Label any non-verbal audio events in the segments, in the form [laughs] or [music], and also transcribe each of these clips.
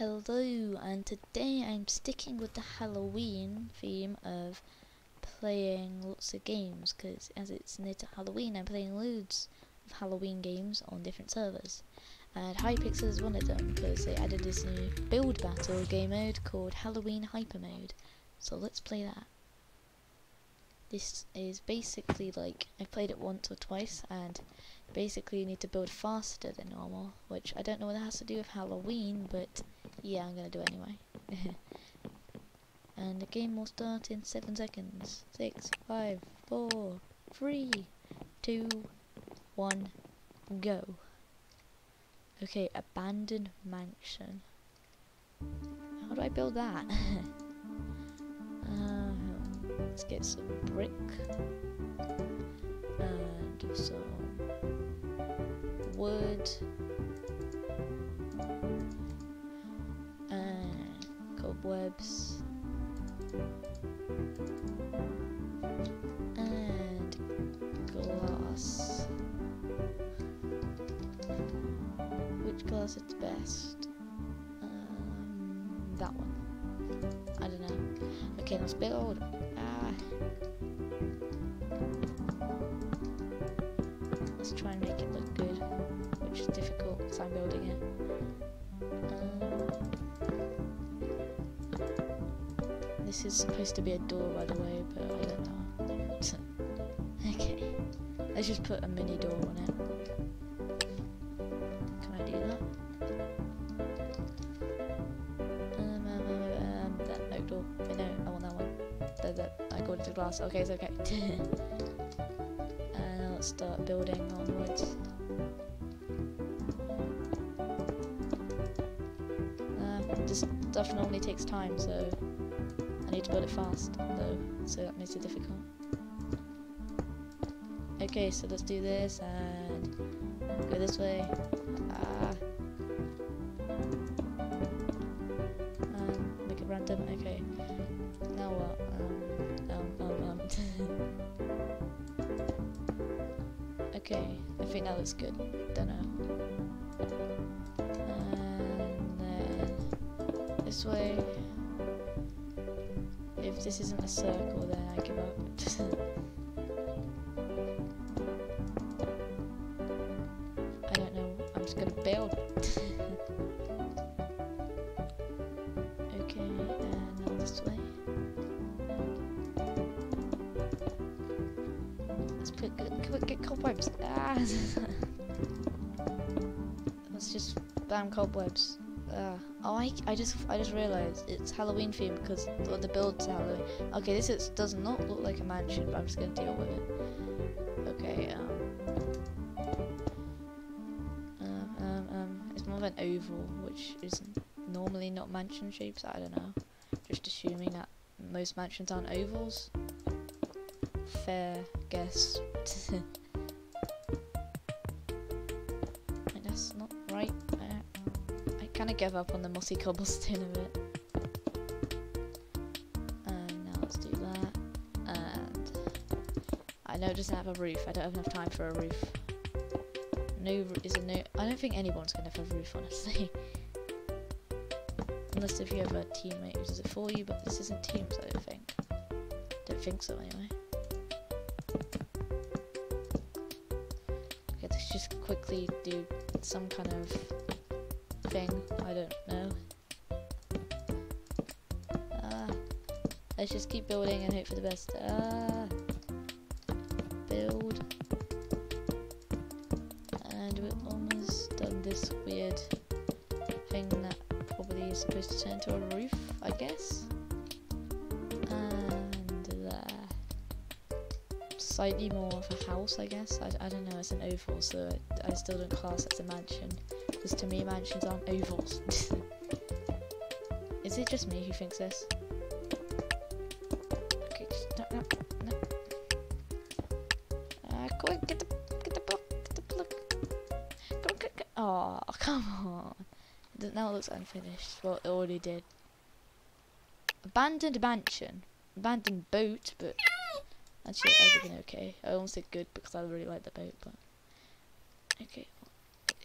Hello, and today I'm sticking with the Halloween theme of playing lots of games because as it's near to Halloween, I'm playing loads of Halloween games on different servers. And Hypixel is one of them because they added this new build battle game mode called Halloween Hyper Mode. So let's play that. This is basically like I've played it once or twice and basically you need to build faster than normal, which I don't know what that has to do with Halloween, but yeah, I'm gonna do it anyway. [laughs] and the game will start in 7 seconds. Six, five, four, three, two, one, go. Okay, abandoned mansion. How do I build that? [laughs] uh, let's get some brick and some wood cobwebs and glass. Which glass is best? Um, that one. I don't know. Okay, let's build. Ah. Let's try and make it look good, this is supposed to be a door, by the way, but I don't know. okay, let's just put a mini door on it. Can I do that? Um, um, um, um that no door. Wait, no, I want that one. That, that, I got it to glass. Okay, it's okay. and [laughs] let's start building onwards. Uh, this stuff normally takes time, so build it fast, though, so that makes it difficult. Okay, so let's do this and go this way. Ah. Um, make it random. Okay. Now what? Um, um, um, um. [laughs] okay, I think that looks good. Don't know. And then this way. If this isn't a circle, then I give up. [laughs] I don't know. I'm just gonna build. [laughs] okay, and now this way. Let's put get, get, cobwebs. [laughs] Ah. Let's just bam cobwebs. Uh, oh, I, I just I just realised it's Halloween themed because the, the build's Halloween. Okay, this is, does not look like a mansion, but I'm just gonna deal with it. Okay, um, um, um, um, it's more of an oval, which is normally not mansion shapes. I don't know. Just assuming that most mansions aren't ovals. Fair guess. [laughs] kind of gave up on the mossy cobblestone [laughs] of it. And now let's do that. And I know it doesn't have a roof. I don't have enough time for a roof. No is a no. I don't think anyone's gonna have a roof, honestly. [laughs] Unless if you have a teammate who does it for you, but this isn't teams. I don't think. Don't think so anyway. Okay, let's just quickly do some kind of thing. I don't know. Ah, let's just keep building and hope for the best. Ah, build. And we're almost done this weird thing that probably is supposed to turn into a roof, I guess. And there. Slightly more of a house, I guess. I, I don't know, it's an oval, so I, I still don't class it as a mansion. Because to me, mansions aren't ovals. [laughs] is it just me who thinks this? Okay, just, no, no, no. Uh, get the, get the block, get the block. Go, get, get. Oh, [laughs] come on. Now it looks unfinished. Well, it already did. Abandoned mansion. Abandoned boat, but actually been okay. I almost said good because I really like the boat, but okay.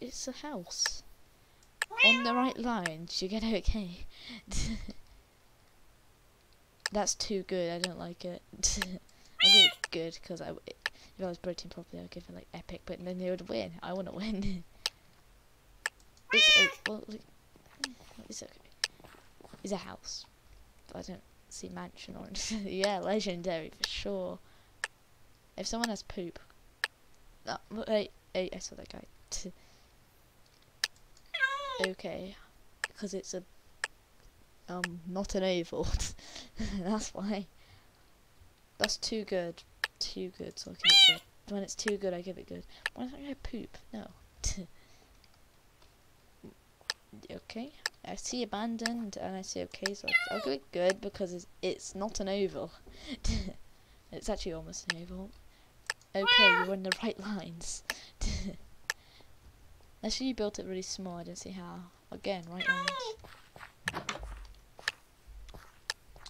It's a house. on the right lines, you get [laughs] okay. That's too good. I don't like it. [laughs] I'll good because I, if I was breaking properly, I'd give it like epic. But then they would win. I want to win. [laughs] it's a, well, it's okay. It's a house. But I don't see mansion or yeah, legendary for sure. If someone has poop, uh, hey, hey, I saw that guy. Okay, because it's a um not an oval. [laughs] That's why. That's too good. Too good, so I give it good. When it's too good, I give it good. Why don't I poop? No. [laughs] okay. I see abandoned and I see okay, so I'll give it good because it's, it's not an oval. [laughs] it's actually almost an oval. Okay, you're in the right lines. Actually, you built it really small. I don't see how. Again, right.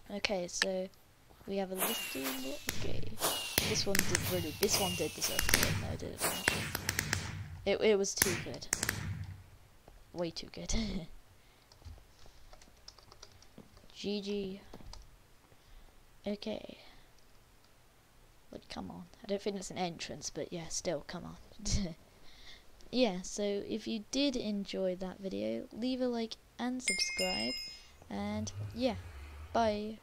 Okay, so we have a listing. Okay, this one did really. This one did deserve to win, did it? It it was too good. Way too good. [laughs] GG. Okay. But come on. I don't think it's an entrance, but yeah, still, come on. [laughs] yeah, so if you did enjoy that video, leave a like and subscribe. And uh-huh. yeah, bye.